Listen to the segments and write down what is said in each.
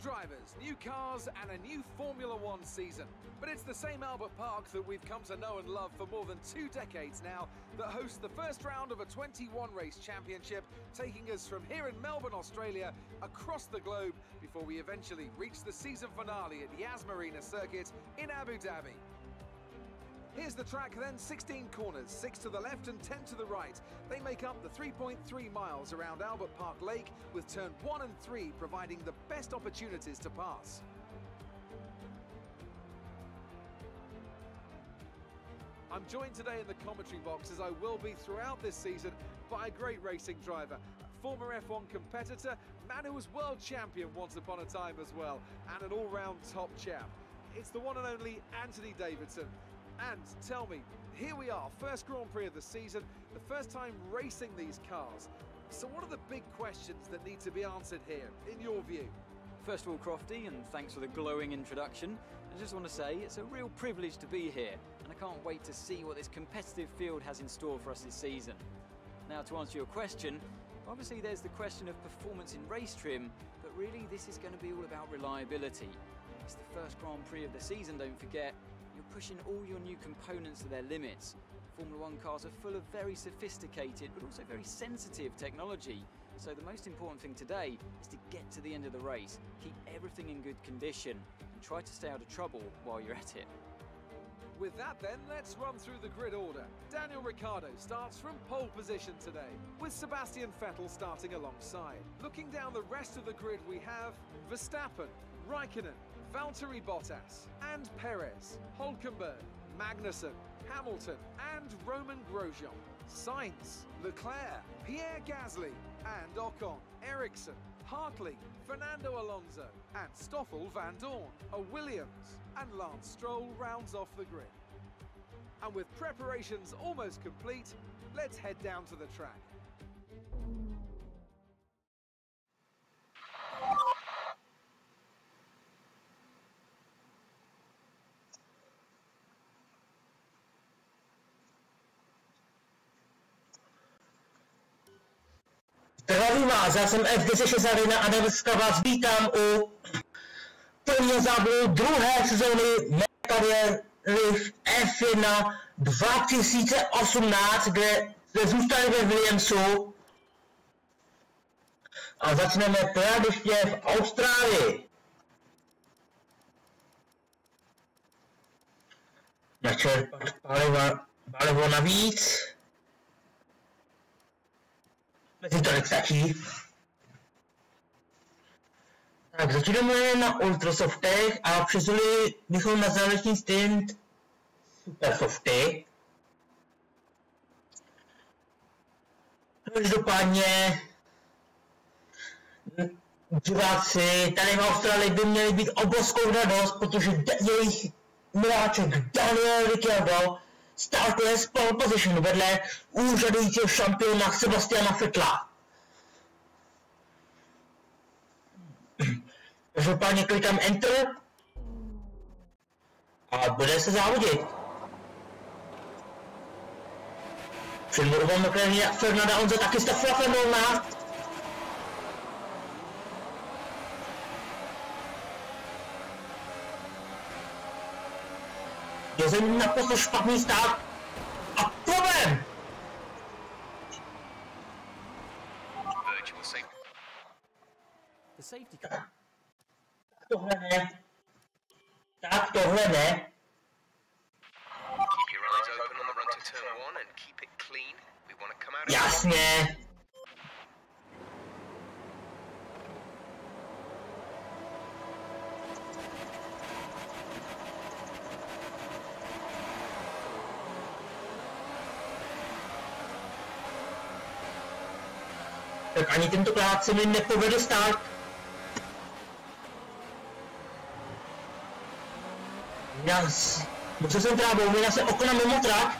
drivers, new cars, and a new Formula One season. But it's the same Albert Park that we've come to know and love for more than two decades now that hosts the first round of a 21 race championship, taking us from here in Melbourne, Australia, across the globe before we eventually reach the season finale at Yas Marina Circuit in Abu Dhabi. Here's the track then, 16 corners, 6 to the left and 10 to the right. They make up the 3.3 miles around Albert Park Lake, with turn 1 and 3 providing the best opportunities to pass. I'm joined today in the commentary box, as I will be throughout this season, by a great racing driver, former F1 competitor, man who was world champion once upon a time as well, and an all-round top chap. It's the one and only Anthony Davidson. And tell me, here we are, first Grand Prix of the season, the first time racing these cars. So what are the big questions that need to be answered here, in your view? First of all, Crofty, and thanks for the glowing introduction. I just want to say it's a real privilege to be here, and I can't wait to see what this competitive field has in store for us this season. Now, to answer your question, obviously there's the question of performance in race trim, but really this is going to be all about reliability. It's the first Grand Prix of the season, don't forget, pushing all your new components to their limits. Formula One cars are full of very sophisticated but also very sensitive technology. So the most important thing today is to get to the end of the race, keep everything in good condition and try to stay out of trouble while you're at it. With that then, let's run through the grid order. Daniel Ricciardo starts from pole position today, with Sebastian Vettel starting alongside. Looking down the rest of the grid we have Verstappen, Raikkonen, Valtteri Bottas and Perez, Hulkenberg, Magnussen, Hamilton and Roman Grosjean, Sainz, Leclerc, Pierre Gasly and Ocon, Ericsson, Hartley, Fernando Alonso and Stoffel van Dorn, a Williams and Lance Stroll rounds off the grid. And with preparations almost complete, let's head down to the track. Zdravím vás, já jsem F10 Arena a dneska vás vítám u prvního závodu druhé sezóny Metavěry v F1 2018, kde jsme zůstali ve Williamsu a začneme tradičně v Austrálii. Načerpat palivo, palivo navíc. Mezi tolik stačí. Tak začínáme na Ultrasoftech a přesuli bychom na závěrečný stint Supersofty. Každopádně diváci tady v Austrálii by měli být obrovskou radost, protože jejich miláček Daniel Ricciardo startuje z pole position vedle úřadujícího šampiona Sebastiana Fetla. Každopádně klikám Enter a bude se závodit. Před McLaren Fernanda Onza taky Stefana Fernanda. Je zem naprosto špatný stát a problém! Virtual safety. The safety car. Tohle ne. Tak tohle ne. Keep Tak ani tentokrát se mi nepovede stát. Já musel jsem trávou, měla se okna mimo trak.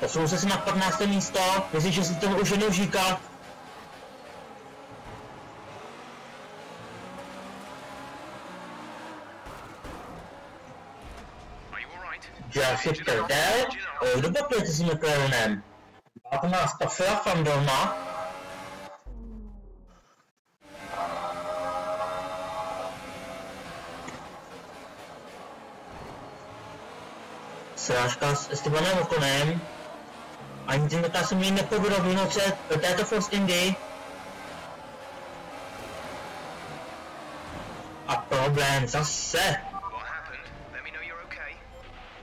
Posunul se si na 15. místo, myslím, že si to už jednou říká. Are you alright? Dělá si prdel? Kdo bapujete s McLarenem? Máte nás posila doma. Srážka s Estebanem Okonem. Ani tím dotaz mi ji nepodrobnil před této Force Indy. A problém zase.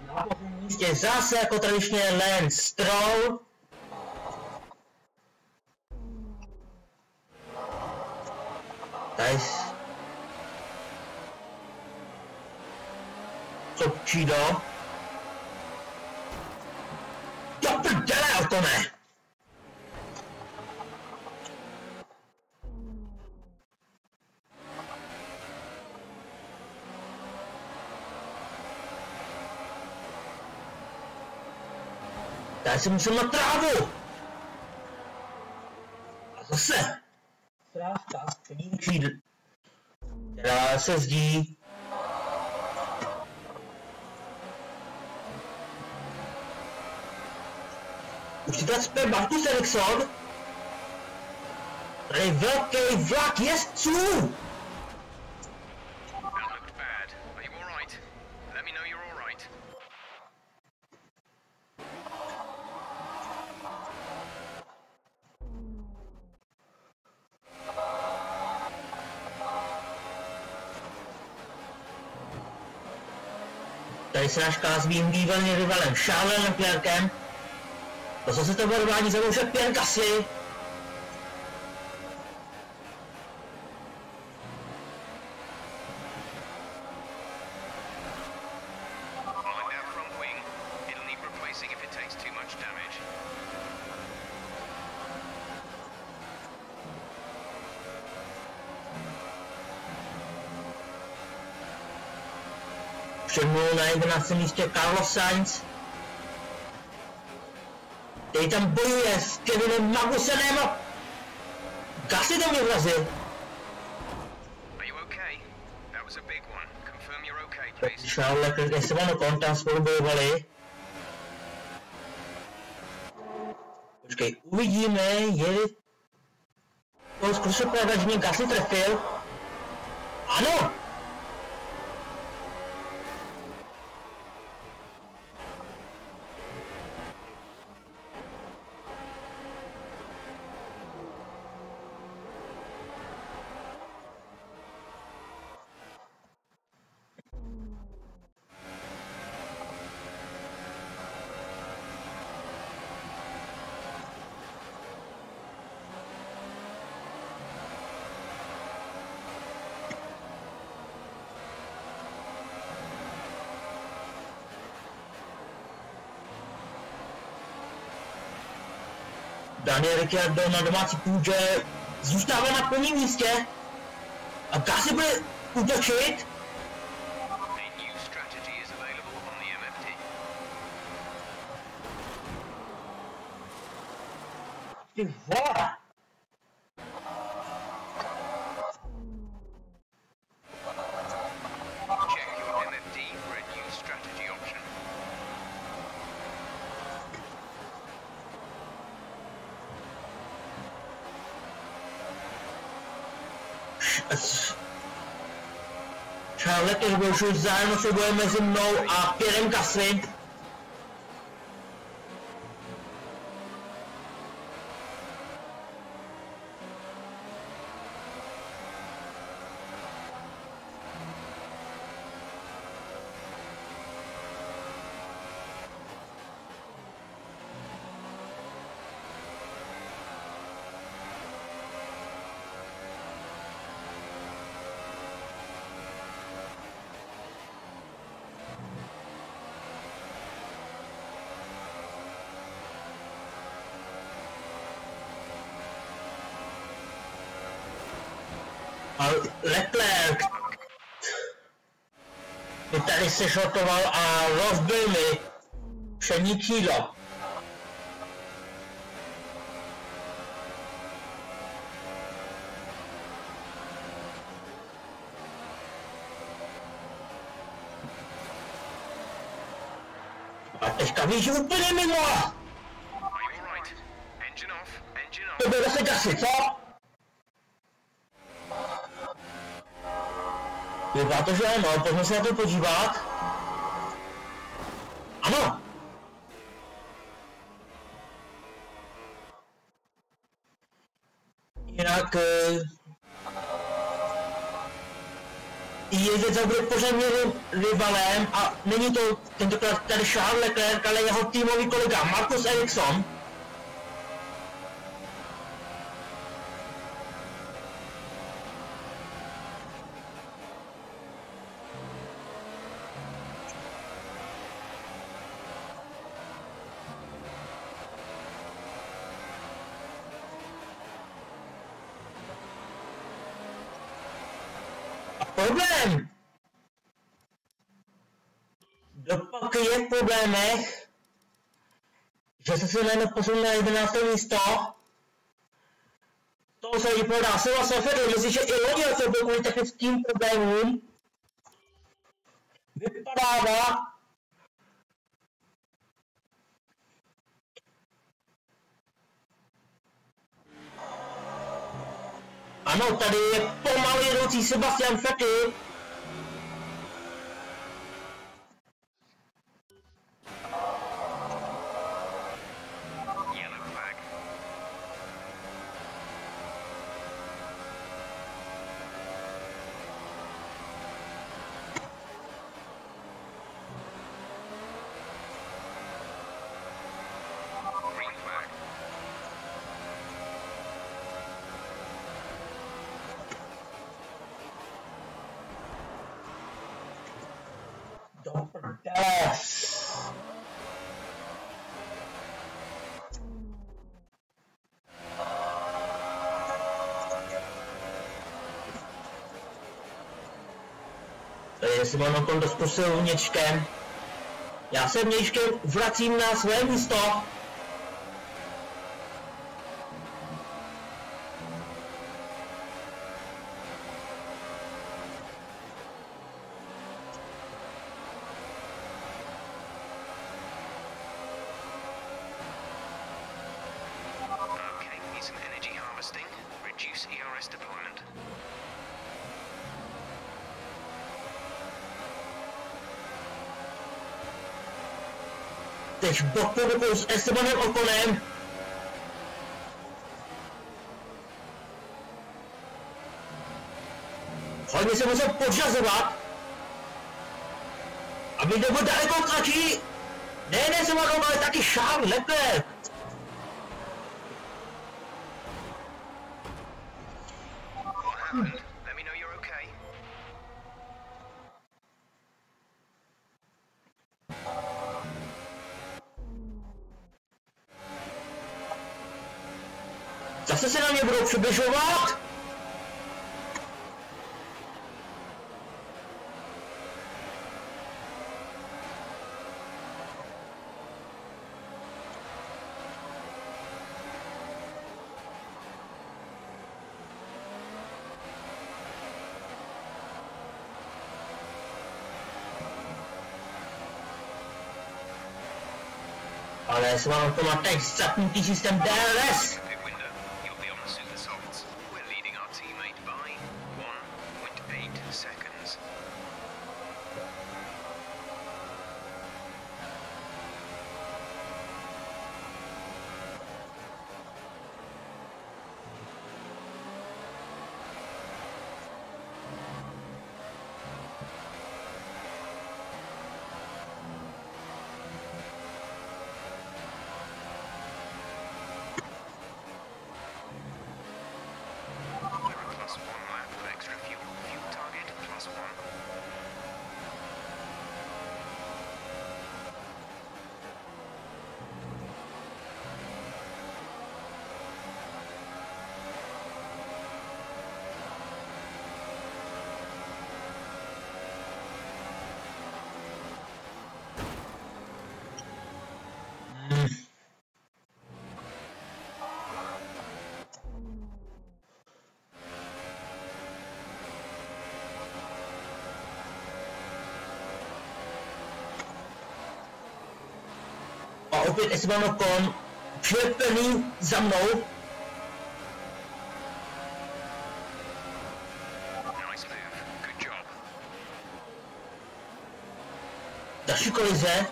Na místě zase jako tradičně Lance Stroll. Co přijde? Do prdele, o to ne! Tady jsem musel na trávu! A zase! Který přijde. Která se zdí. Spěl Markus Eriksson? Tady velký vlak jezdců! Tady srážka s mým bývalým rivalem Charlesem Leclercem. To zase to it takes too much damage. Před mnou na 11. místě Carlos Sainz. Který tam bojuje s Kevinem Magnusenem a Gasly tam vyrazil. Charles Leclerc a Esteban Ocon tam spolu bojovali. Počkej, uvidíme, je... To zkusím pravda, že mě Gasly trefil. Ano! Daniel Ricciardo na domácí půdě zůstává na prvním místě a Gasly bude útočit. A new Charles Leclerc byl už zájem souboj mezi mnou a Pierrem Gasly. Se šotoval a rozbil mi přední křídlo. A teďka víš, že úplně mimo! Engine To byl zase Gasly, co? Vypadá to, že ano, pojďme se na to podívat. Ano. Jinak eh, jezdec bude pořád měrým rivalem a není to tentokrát tady Charles Leclerc, ale jeho týmový kolega Marcus Ericsson. Problém dopak je v problémech, že se se najednou posunul na 11. místo. To se jí podá Silva Sofedu, myslím, že i loni se byl kvůli technickým problémům. Vypadává, Ano, tady je pomalu jedoucí Sebastian Vettel. Do prdele. Tady je Simon Ocon dost posilněčkem. Já se měčkem vracím na své místo. Teď bok po boku s Estebanem Okonem. Hodně se musel podřazovat, aby nebo daleko tlačí. Ne, ne, jsem ale taky Charles Leclerc. Se na mě budou přibližovat. Ale s vámi to má teď zapnutý systém DRS. byli s monoklem přelepený za mnou. Další kolize.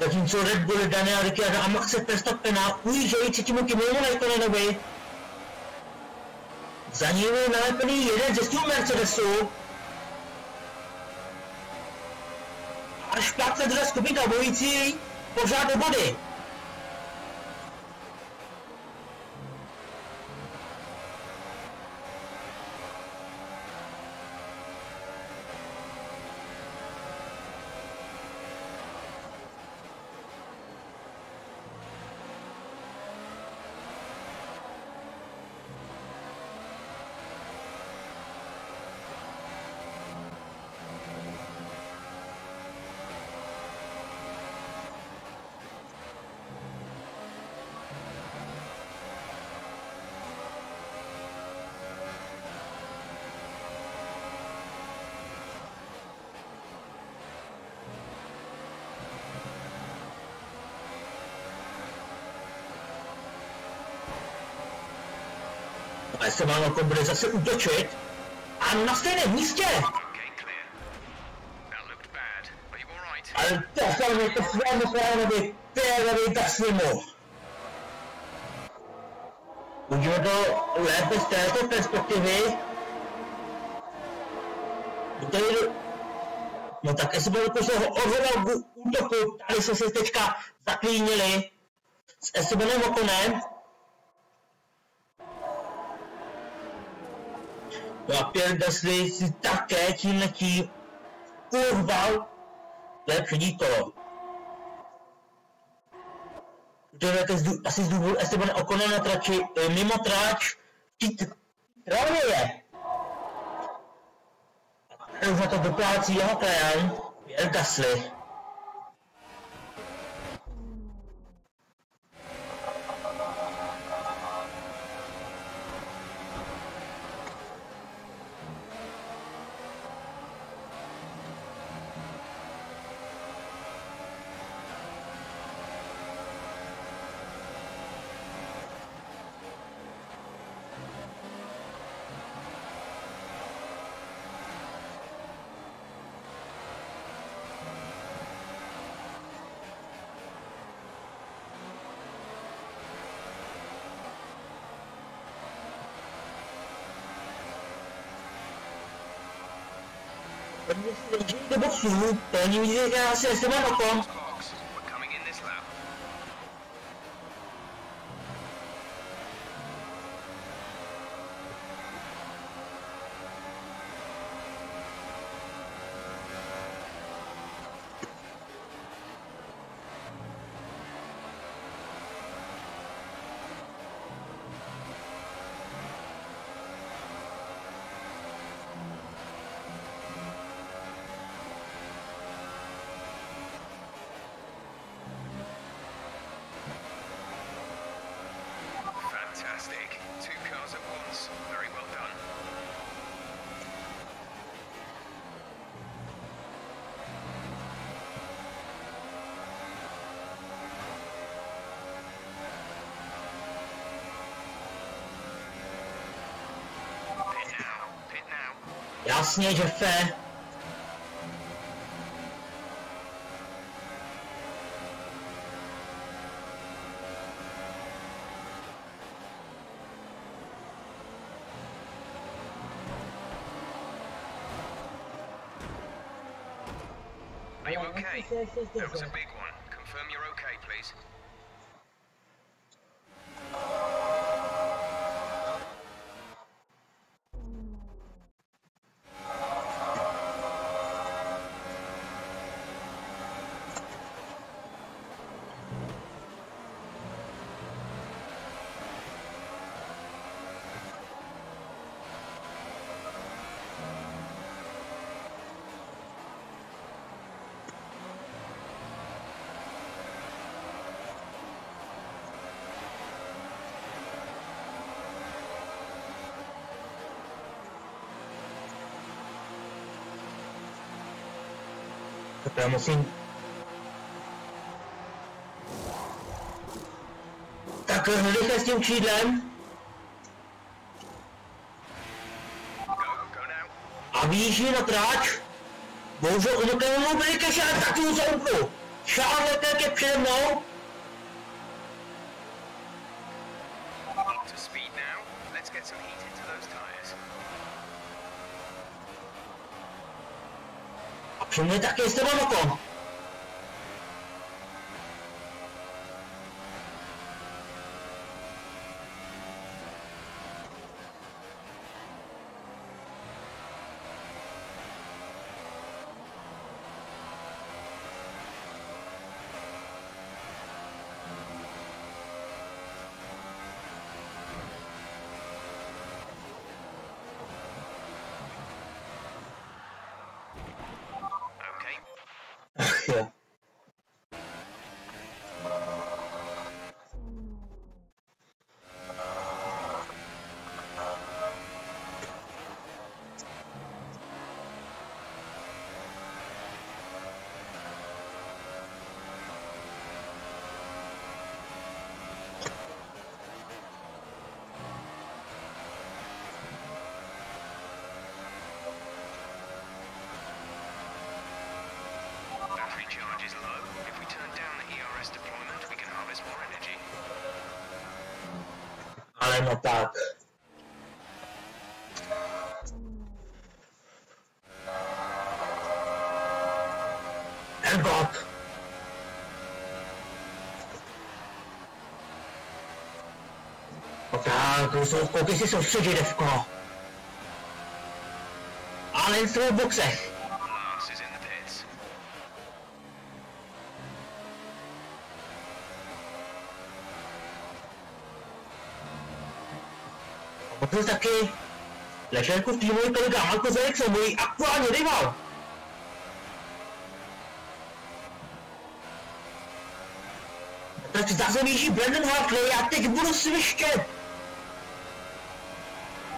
Zatímco Red Bull, Daniel Ricciardo a Maxe Verstappena ujíždějí třetímu týmu Raikkonenovi. Za ním je nalepený jeden ze stůl Mercedesu. Se druhá skupinka bojící pořád do body. Ocon bude zase útočit. A na stejném místě! Ale poslal mi to svému plánovi Pierovi Gaslymu. Uvidíme to lépe z této perspektivy. Tady, no tak Ocon se ho odhodal k útoku, tady jsme se teďka zaklínili s Estebanem Oconem. No a Pierre Gasly si také tím letí urval kolo. To je také zdu, asi z důvodu Esteban Ocon na trači, mimo tráč, trávě je. Už na to doplácí jeho klient, Pierre Gasly. Do boxu, oni vidí, že asi Esteban Ocon. Clocks. We're Fantastic. Two cars at once. Very well done. Jasně, že. Are you That was a big já musím... Tak rychle s tím křídlem a vyjíždí na tráč. Bohužel uniknul mu byli keši, ale taky mu se upnu. Leclerc je přede mnou. A před mnou je no tak. Hergot. No tak, jsou koukej si soustředit, Devko. Ale v boxech. Protože taky Lešenko v týmu kolega Marko Zelek se bojí aktuálně rival. Tak zase běží Brandon Hartley a teď budu svištět.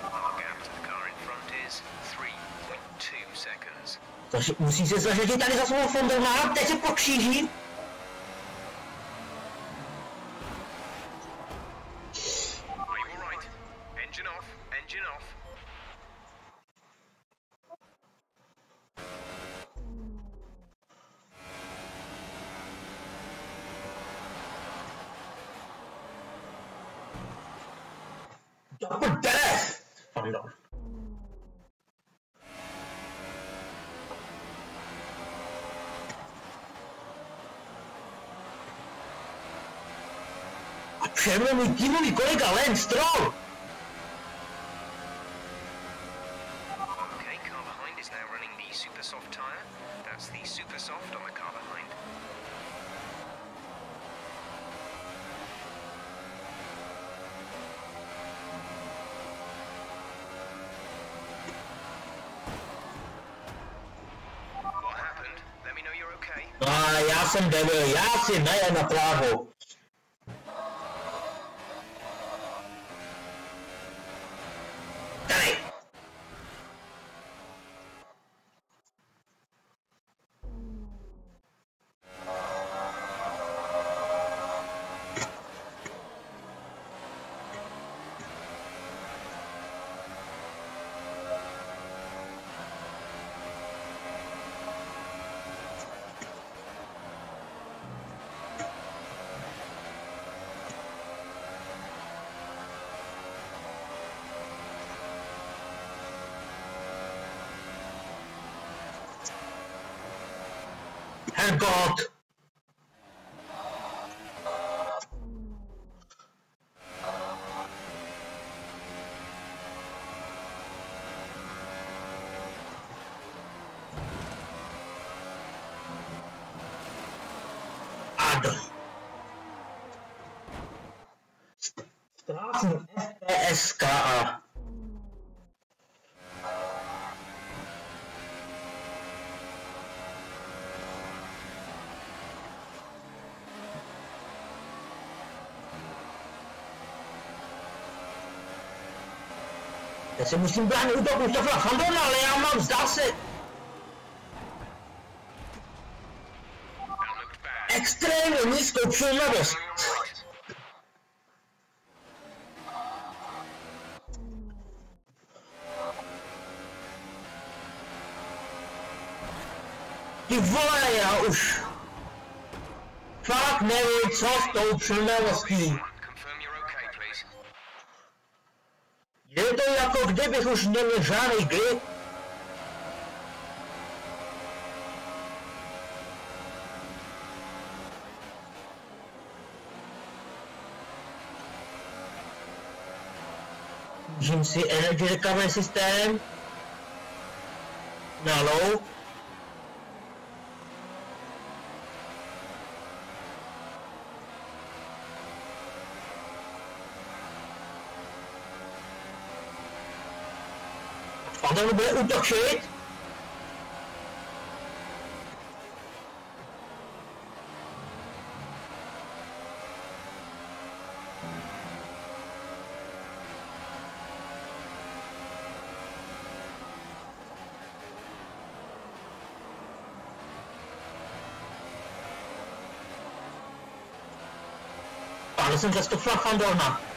Our gap to the car in front is 3.2 seconds. Takže musí se zařadit tady za svou Fondermana, teď se pokříží. A přede mnou můj týmový kolega Lance Stroll. Okay, car behind is now running the super soft tyre. That's the super soft on the car behind. What happened? Let me know you're okay. No a já jsem debil, já si najem na trávu. Se musím bránit útoku Stofla Fandona, ale já mám, zdá se, extrémně nízkou alright? Ty vole, já už... Fakt nevím, co s tou přilnavostí. Jako kdybych už neměl žádný grip. Můžím si Energy Recovery systém na low. Pavel bude útočit. Pánu jsem zastoupila Fandorna.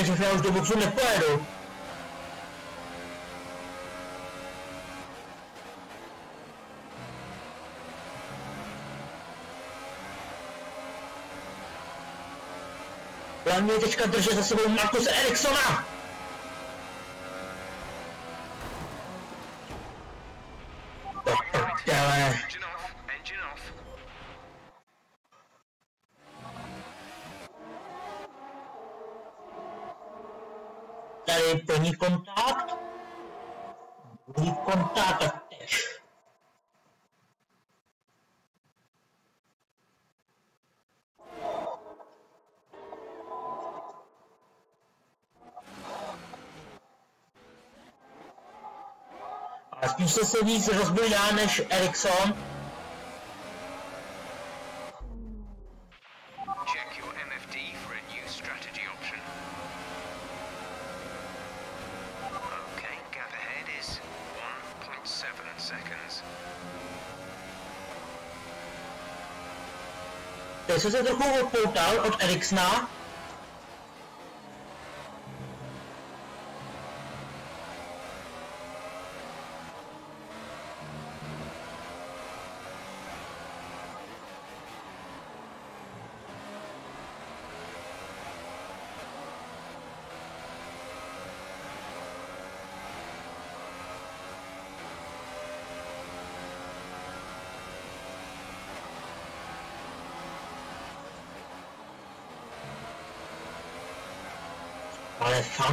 Ne, že já už do boxu nepojedu. Hlavně teďka držet za sebou Markus Eriksona. To prdele. Tady plní kontakt. Plní kontakt a teď. Ale spíš se víc rozbil já než Ericsson. Teď jsem se trochu odpoutal od Ericssona.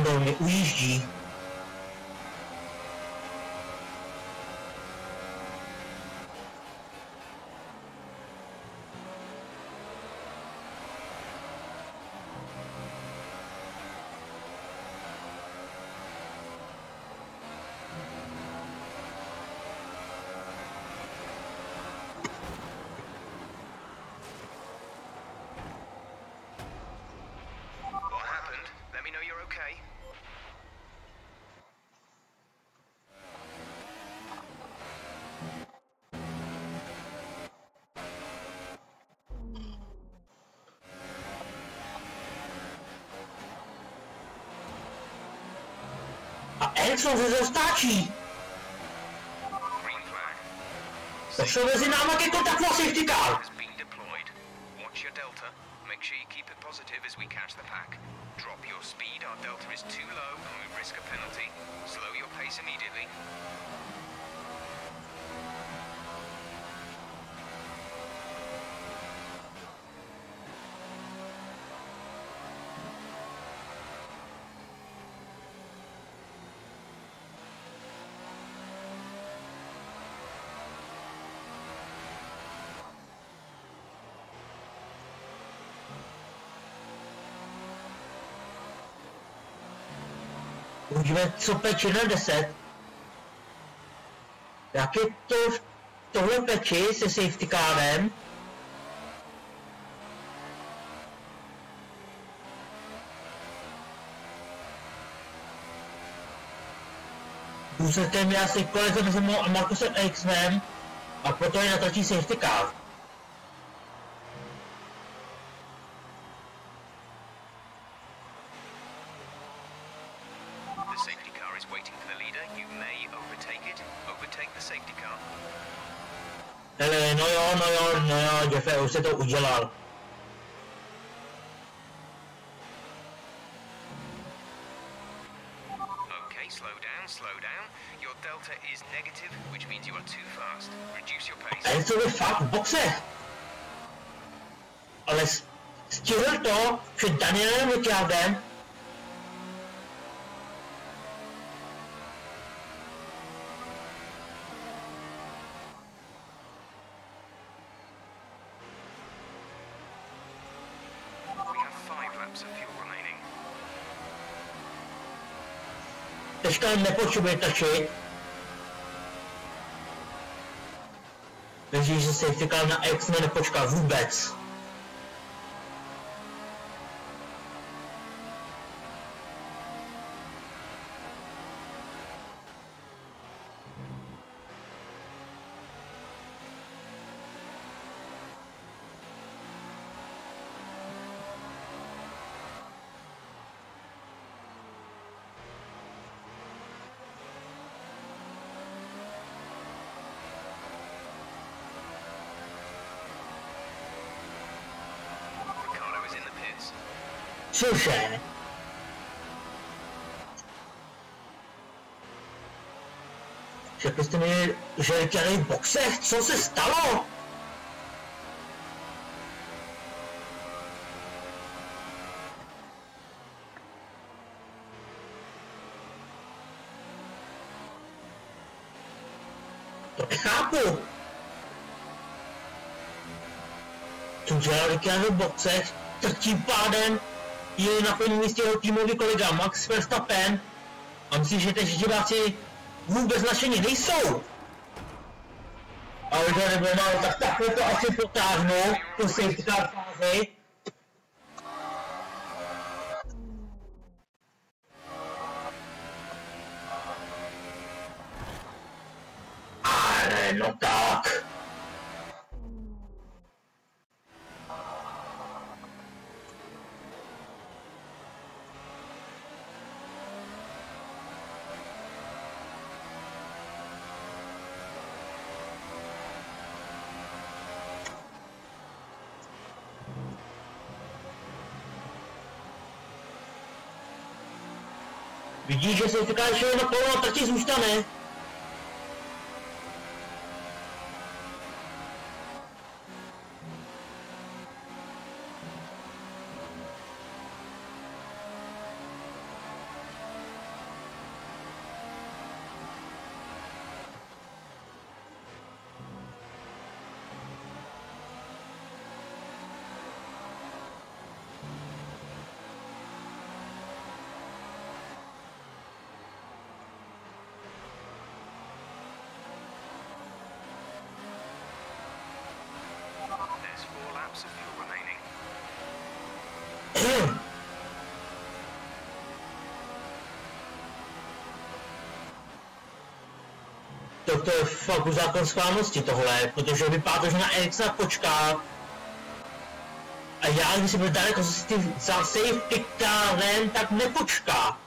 Ale Fandor mi ujíždí. Green flag. Zašel mezi náma ke kontaktu a safety car. Uvidíme, co peče na 10. Jak je to v tohle peči se safety carem? Důsledkem kolize mezi mnou a Markusem Eriksonem a proto je natočí safety car. The safety car is waiting for the leader. You may overtake it. Overtake the safety car. Hele, no jo, no jo, no jo, Jeffe, už se to udělal. Okay, slow down, slow down. Your delta is negative, which means you are too fast. Reduce your pace. Ten co by fakt v boxe. Ale s- stihl to před Danielem Ricciardem. Teďka nepotřebuje tačit. Takže že safety car na X nepočká vůbec. Cože? Řekli jste mi, že Ricciardo je v boxech? Co se stalo? To nechápu. Co dělal Ricciardo v boxech, tak tím pádem je na prvním místě jeho týmový kolega Max Verstappen a myslím, že teď diváci vůbec nadšení nejsou. Ale to nebylo málo, tak takhle to asi potáhnu, tu safety car fázi. Ale no tak. Vidíš, že safety car ještě na polo a trati zůstane. Tak to je fakt zákon schválnosti tohle, protože vypadá to, že na Ericsona počká. A já, když jsem byl daleko za, ty- za safety carem, tak nepočká.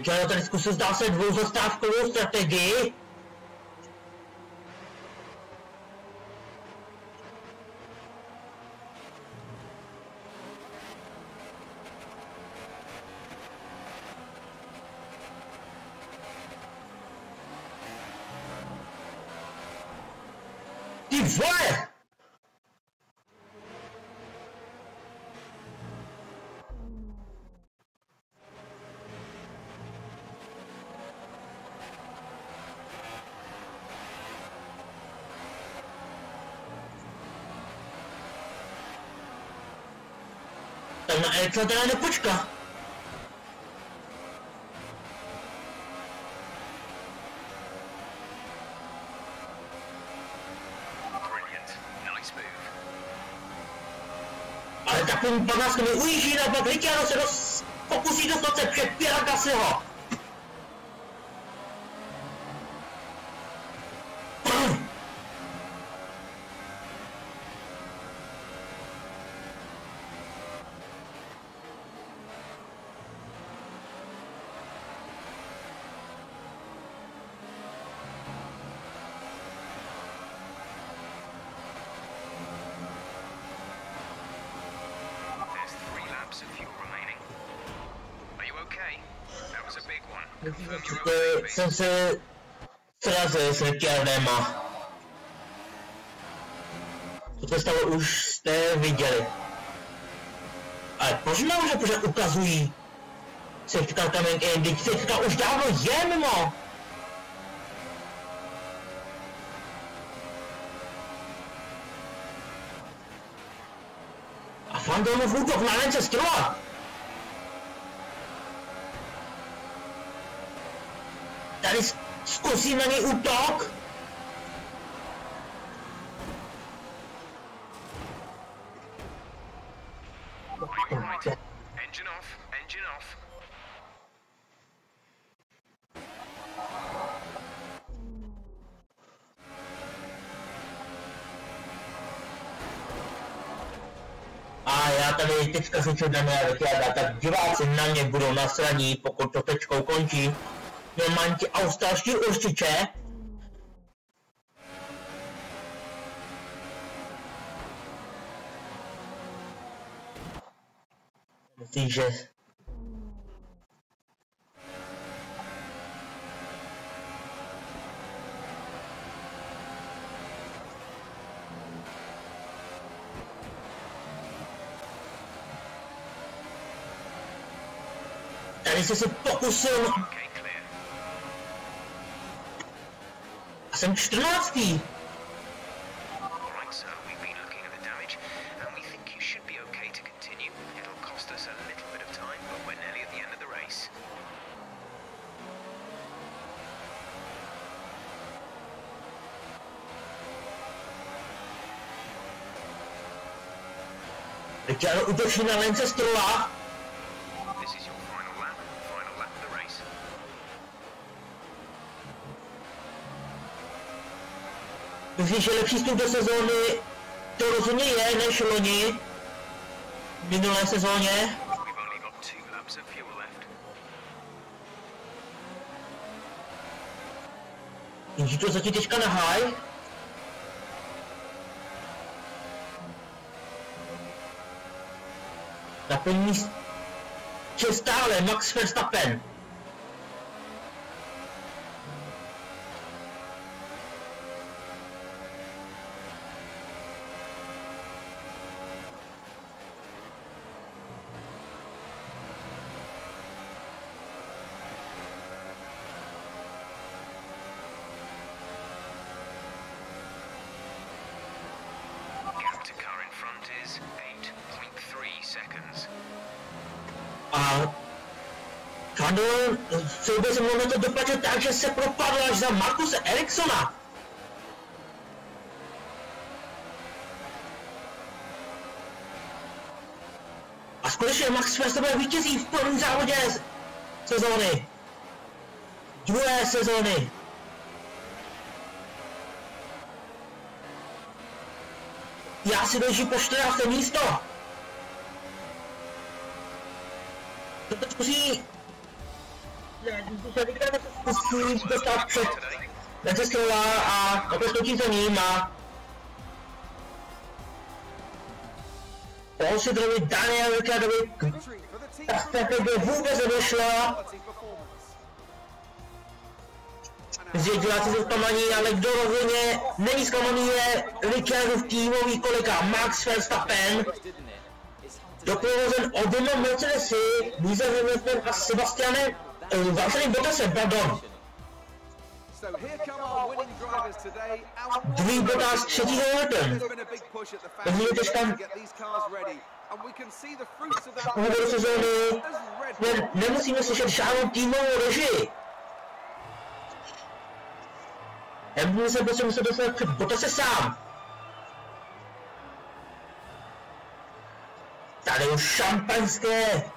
Quero a outra da estava sendo boa, você estava com o STG. Fire! Na Erika teda nepočká. Ale takovým panáckem ujíždí na pak Ricciardo se dos, pokusí dostat se před Piera jsem se srazil s Ricciardem a to se stalo už jste viděli. Ale proč nám že pořád ukazují coming in, teď safety car už dávno je mimo. A Fandomův útok na Lance Strolla. Tady zkusím na něj útok. Engine off. Engine off. A já tady teďka slyším Daniela Ricciarda, tak diváci na mě budou nasraní, pokud to tečkou končí. Nemám ti australští určiče. Myslíš, že... Tady jsi se pokusil Okay, clear. a jsem 14. Alright, sir. We've been looking at the damage, and we think you should be okay to continue. It'll cost us a little bit of time, but we're nearly at the end of the race. Na. Lepší vstup do sezóny to rozhodně je než loni minulé sezóně? Jenže to zatím teďka na high. Na první místě stále Max Verstappen. To dopadl tak, že se propadl až za Markuse Ericssona. A skutečně Max Verstappen vítězí v prvním závodě sezóny. Druhé sezóny. Já si drží po 14. místo. Zkusí dostat před Leicesterová a opět skočí za ním a... Paul si drobi Daniel Ricciardovi ta strategie vůbec nedošla. Zvěděláci jsou zklamaní, ale kdo rozhodně není zklamaný je Ricciardo v týmový kolika Max Verstappen, doprovozen oběma Mercedesy, Luisa Hamilton a Sebastianem, eh, Valtterem Bottasem, pardon. Can see the fruits of that úvodu sezóny ne, nemusíme slyšet žádnou týmovou režii. Hamilton se prostě musel dostat před Bottase sám. Tady už šampaňské.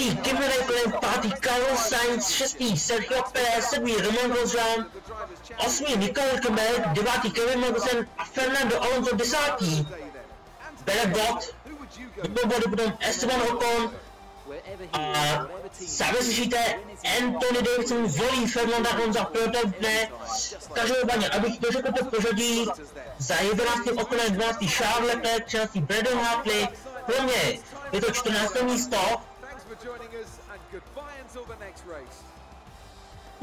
It's time Čtvrtý Kimi Räikkönen, pátý Carlos Sainz, šestý Sergio Perez, sedmý Roman Grosjean, the drivers' chance osmý Nico Hülkenberg, devátý Kevin Magnussen a Fernando Alonso desátý. today then. And Bere Bot, do body potom Esteban Ocon a sami slyšíte, Anthony Davidson volí Fernanda Alonso proto dne. Každopádně, abych dořekl to pořadí, za 11. Oconem 12. Charles Leclerc, 13. Brandon Hartley, pro mě je to 14. místo,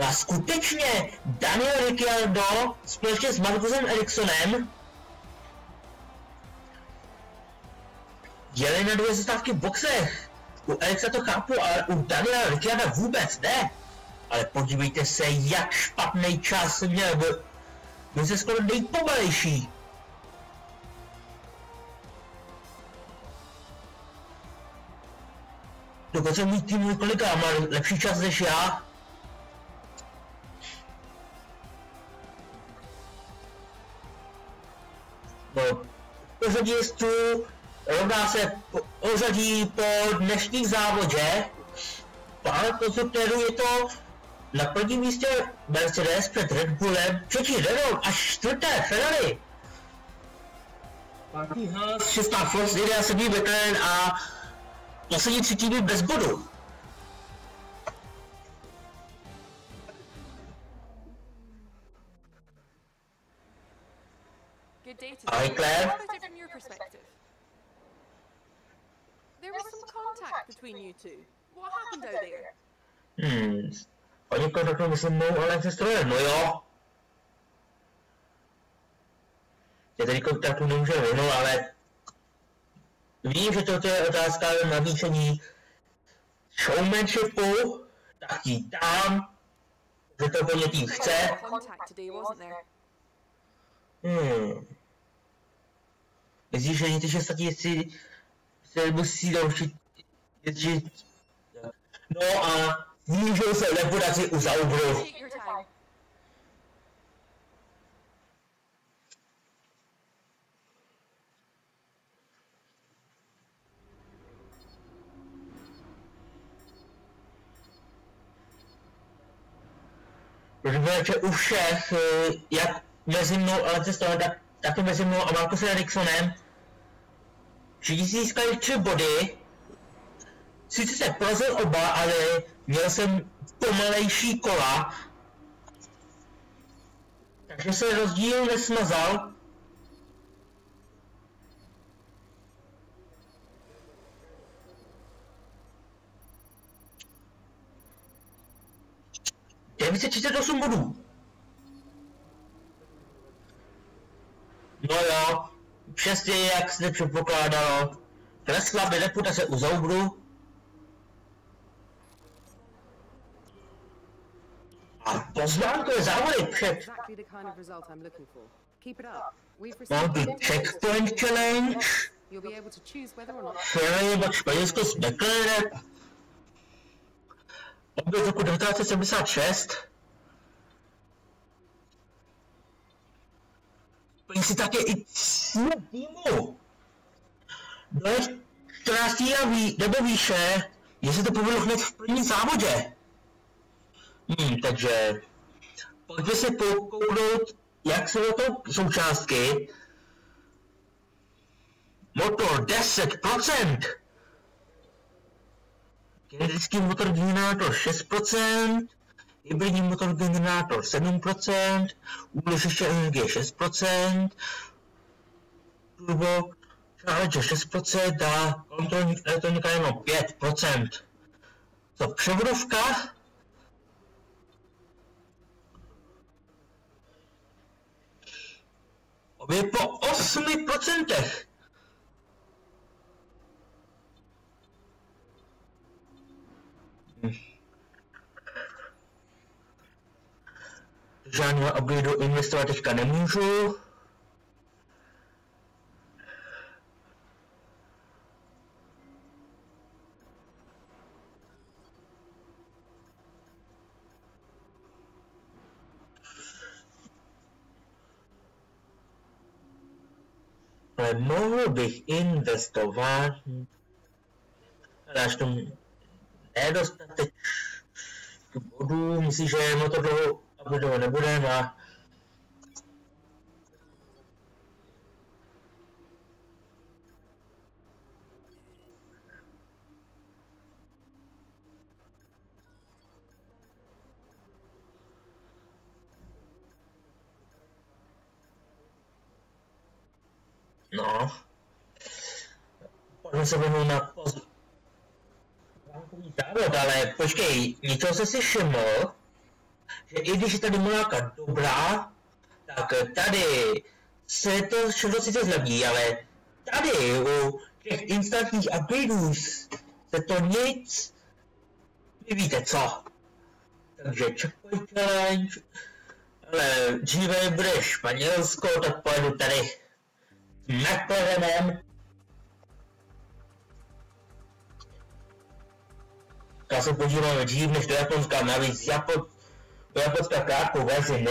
A skutečně Daniel Ricciardo společně s Markusem Erikssonem jeli na dvě zastávky v boxech. U Erixa to chápu, ale u Daniela Ricciarda vůbec ne. Ale podívejte se, jak špatný čas měl. Byl, byl se skoro nejpomalejší. Dokonce můj tým kolega má lepší čas než já. No, pořadí jezdců rovná se po- pořadí po dnešním závodě. Pár konstruktérů je to na prvním místě Mercedes před Red Bullem, třetí Renault a čtvrté Ferrari. Šestá Force, jede a sedmý McLaren a poslední tři týmy bez bodu. Good day Hi, today. Claire. There was some contact between you two. What happened out there? Hmm, oni kontaktovali se mnou Alexem Strojem, no jo. Já tady kontaktu nemůžu no ale vím, že toto je otázka navýšení showmanshipu, tak ji dám, že to po tým chce. Hmm. Myslíš, že oni ty šestatisíci se musí jezdit? No a můžou se reputaci u Zaubru. Protože u všech, eh, jak mezi mnou a Leicestersem, tak taky mezi mnou a Markusem Erikssonem, všichni získali tři body. Sice se porazil oba, ale měl jsem pomalejší kola, takže se rozdíl nesmazal. Je 38 bodů. No jo, přesně jak se předpokládalo. Klesla by reputace u Zoubru. A pozvánko závody před mám tu checkpoint challenge, You'll be able to choose whether or not Ferrari od Španělsko s McLaren. Z roku 1976. Plní si také i cíl týmu. Do 14. a ví, nebo výše, je se to povedlo hned v prvním závodě. Hmm, takže pojďme se pokouknout, jak jsou to součástky. Motor 10%. Generický motor generátor 6%, hybridní motor generátor 7%, úložiště energie 6%, turbo Charge 6% a kontrolní elektronika jenom 5%. Co převodovka? Obě po 8%. Žádného upgradeu investovat teďka nemůžu. ale mohl bych investovat, až to nedostatek bodů, myslím, že mu to dlouho upgradeovat nebude a No. Pojďme se vrhnout na poz... závod, ale počkej, něco se si všiml, že i když je tady moláka dobrá, tak tady se to všechno sice zlevní, ale tady u těch instantních upgradeů se to nic, vy víte co. Takže checkpoint challenge, ale dříve bude Španělsko, tak pojedu tady McLarenem. Já se podíváme dřív než do Japonska, navíc Japon, do Japonska krátkou verzi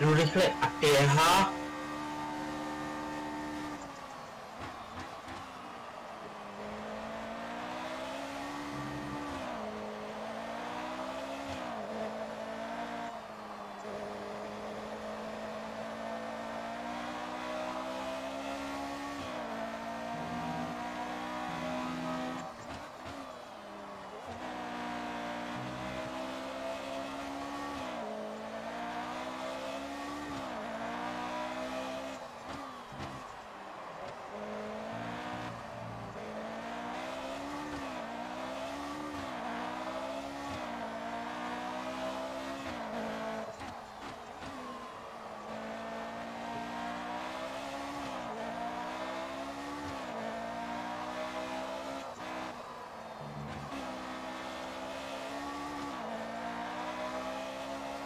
nejedem. Jdu rychle a TH.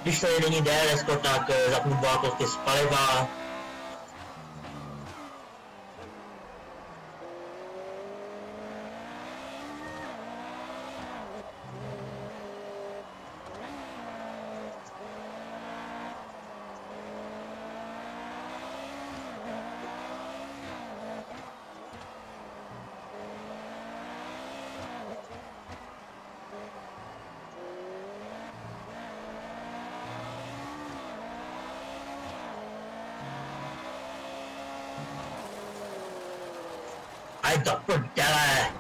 Když tady není DRS, tak eh, zapnu dva kostky z paliva. I got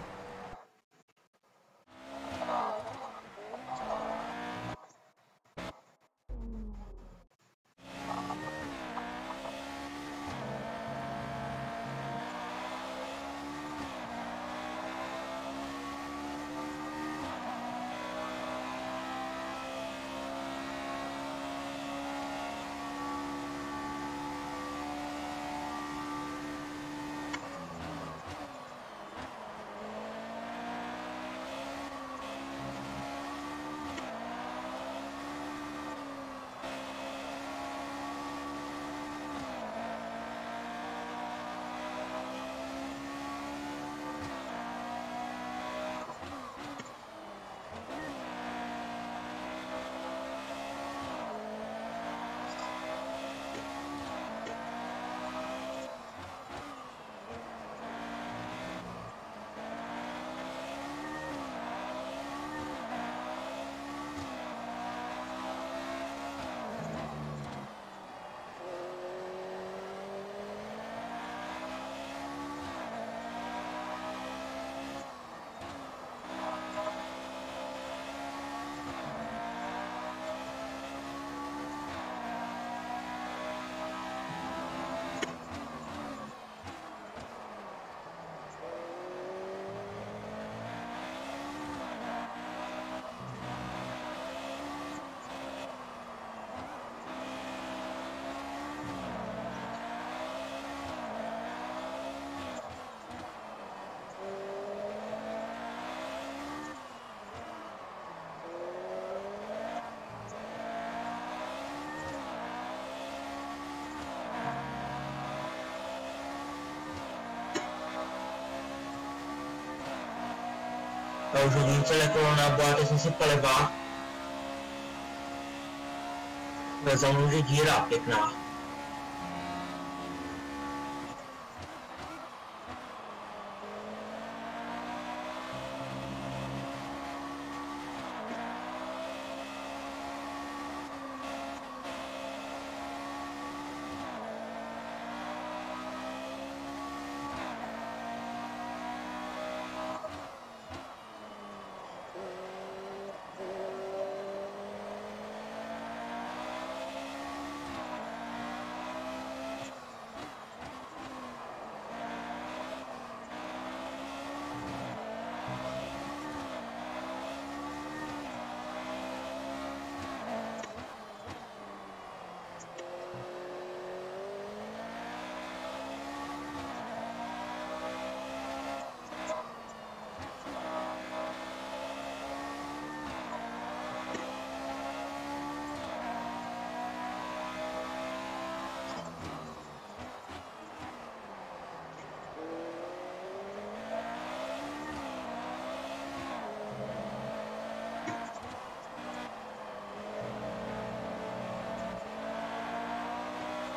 Já už hodím celé kolona, bojáte jsem si paliva. Za mnou díra pěkná.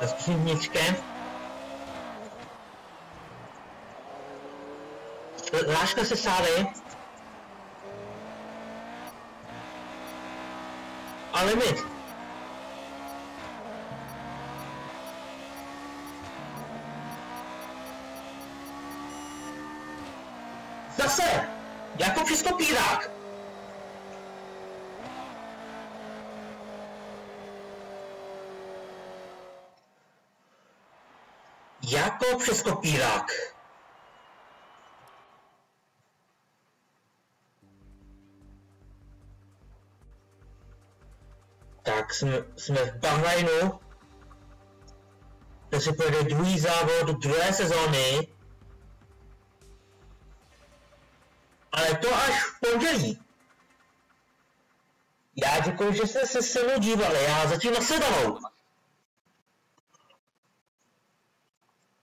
S přízničkem. Láška se sály. A limit. Zase! Jako přes kopírák! Přes kopírák. Tak jsme, jsme v Bahrajnu, kde se pojede druhý závod druhé sezóny. Ale to až v pondělí. Já děkuji, že jste se se dívali, já zatím nasledanou.